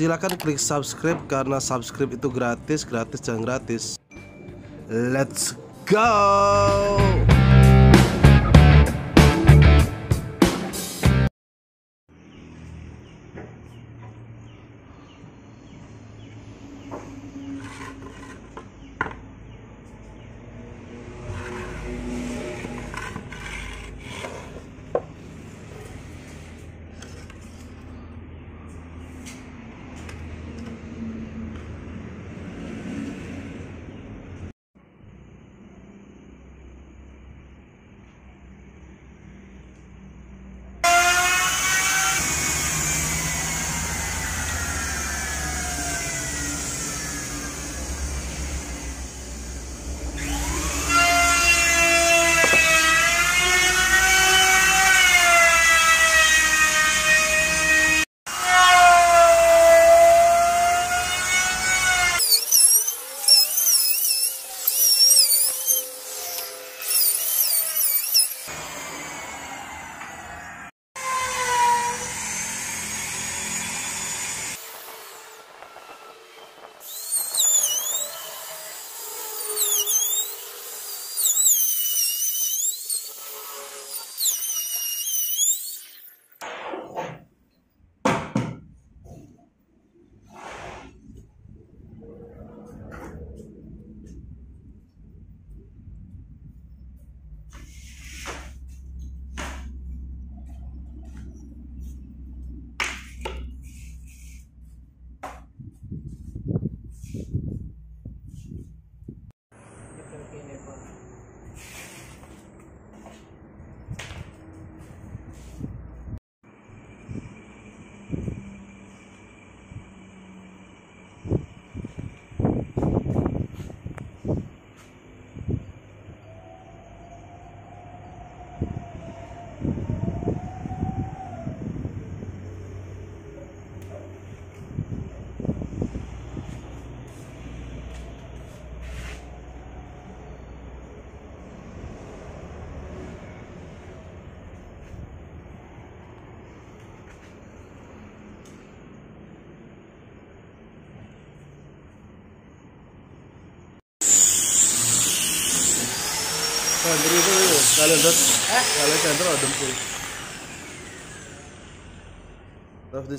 Silakan klik subscribe karena subscribe itu gratis, gratis dan gratis. Let's go. Sandro itu kalian lihat kalian center ada dempul. Left di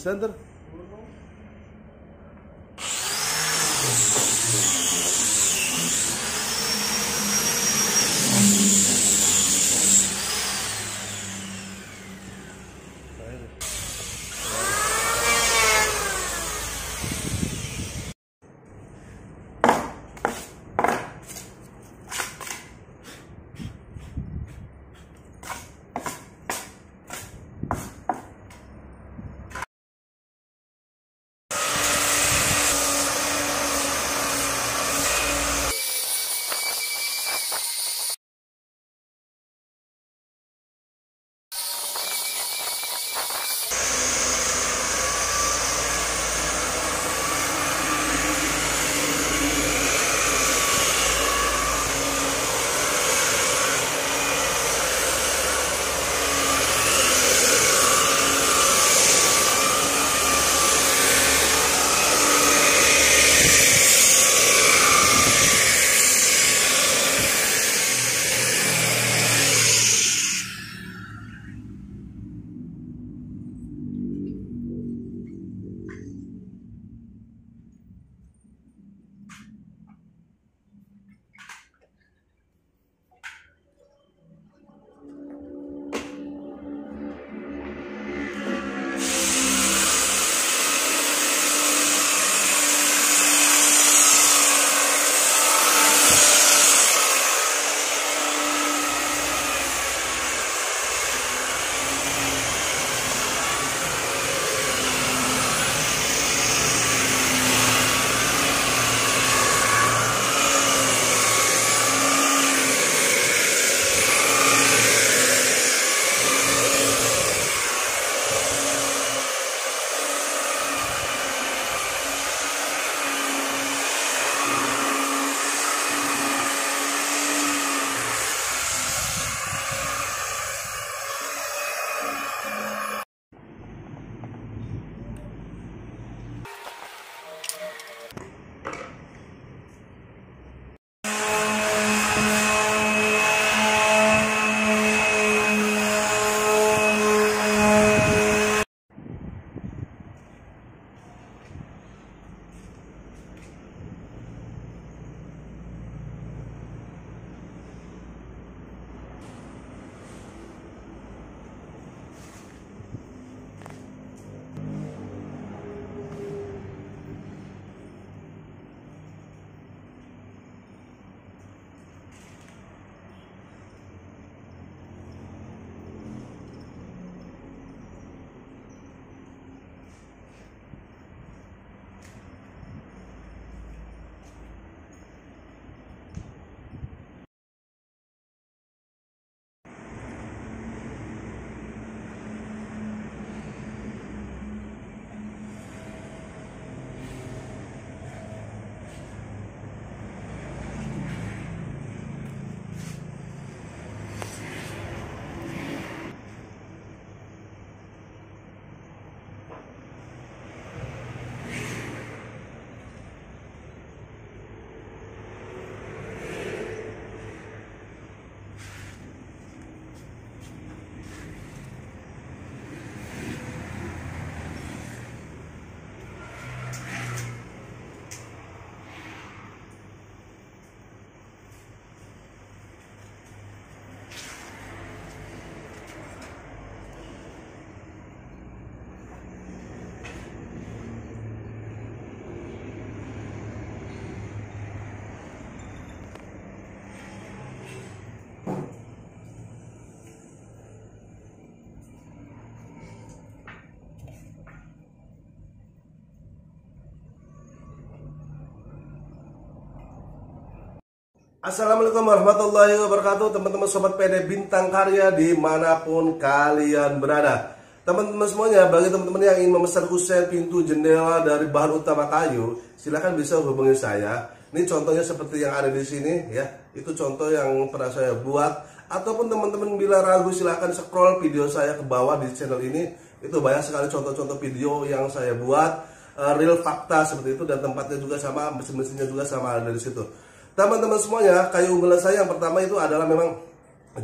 Assalamualaikum warahmatullahi wabarakatuh. Teman-teman Sobat PD Bintang Karya di mana pun kalian berada. Teman-teman semuanya, bagi teman-teman yang ingin memesan kusen pintu jendela dari bahan utama kayu Silahkan bisa hubungi saya. Ini contohnya seperti yang ada di sini ya. Itu contoh yang pernah saya buat. Ataupun teman-teman bila ragu silahkan scroll video saya ke bawah di channel ini. Itu banyak sekali contoh-contoh video yang saya buat. Uh, Real fakta seperti itu dan tempatnya juga sama, mesin-mesinnya juga sama ada di situ Teman-teman semuanya, kayu unggulan saya yang pertama itu adalah memang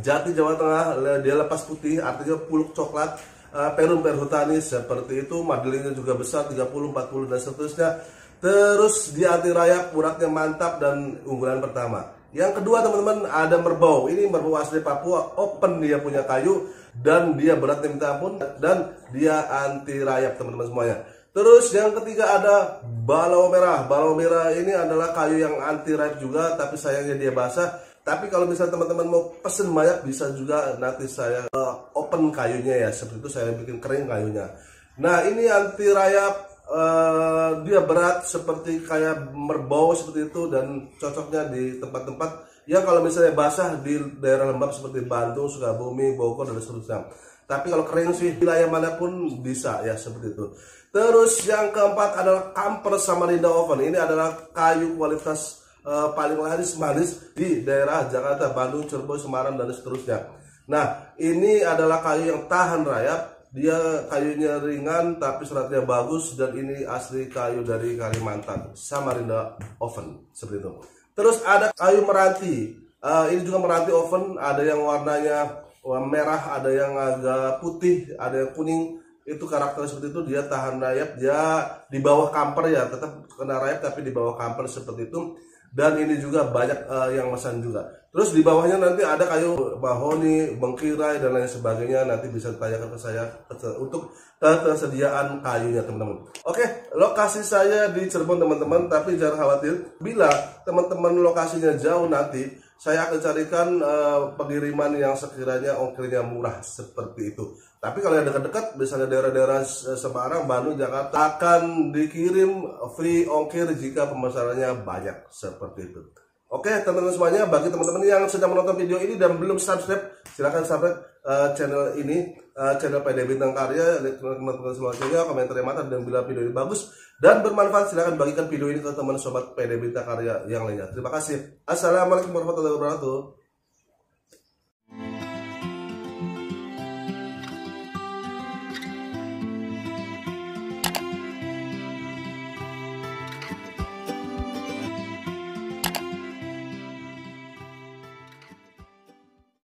jati Jawa Tengah, dia lepas putih, artinya puluk coklat, uh, perum perhutani seperti itu, madelinnya juga besar 30, 40 dan seterusnya. Terus di anti rayap, uratnya mantap dan unggulan pertama. Yang kedua teman-teman ada merbau. Ini merbau asli Papua, open dia punya kayu dan dia beratnya minta ampun dan dia anti rayap teman-teman semuanya. Terus yang ketiga ada balau merah. Balau merah ini adalah kayu yang anti ripe juga, tapi sayangnya dia basah. Tapi kalau misalnya teman-teman mau pesen banyak bisa juga nanti saya uh, open kayunya ya, seperti itu saya bikin kering kayunya. Nah ini anti rayap uh, dia berat seperti kayak merbau seperti itu dan cocoknya di tempat-tempat ya kalau misalnya basah di daerah lembab seperti Bandung, Sukabumi, Bogor dan seterusnya. Tapi kalau kering sih wilayah mana pun bisa ya seperti itu. Terus yang keempat adalah Kamper Samarinda Oven. Ini adalah kayu kualitas uh, paling laris manis di daerah Jakarta, Bandung, Cirebon, Semarang dan seterusnya. Nah, ini adalah kayu yang tahan rayap. Dia kayunya ringan tapi seratnya bagus dan ini asli kayu dari Kalimantan, Samarinda Oven seperti itu. Terus ada kayu meranti. Uh, ini juga meranti oven, ada yang warnanya merah, ada yang agak putih, ada yang kuning itu karakter seperti itu dia tahan rayap dia di bawah kamper ya tetap kena rayap tapi di bawah kamper seperti itu. Dan ini juga banyak uh, yang pesan juga. Terus di bawahnya nanti ada kayu mahoni bengkirai dan lain sebagainya. Nanti bisa ditanyakan ke saya untuk ketersediaan kayunya teman-teman. Oke lokasi saya di Cirebon teman-teman. Tapi jangan khawatir bila teman-teman lokasinya jauh nanti saya akan carikan uh, pengiriman yang sekiranya ongkirnya murah seperti itu tapi kalau yang dekat-dekat, misalnya daerah-daerah Semarang, Bandung, Jakarta akan dikirim free ongkir jika pemesanannya banyak seperti itu. Oke teman-teman semuanya, bagi teman-teman yang sedang menonton video ini dan belum subscribe, silahkan subscribe uh, channel ini, uh, channel PD Bintang Karya, teman-teman semuanya, komentar yang mantap dan bila video ini bagus dan bermanfaat, silahkan bagikan video ini ke teman sobat PD Bintang Karya yang lainnya. Terima kasih. Assalamualaikum warahmatullahi wabarakatuh.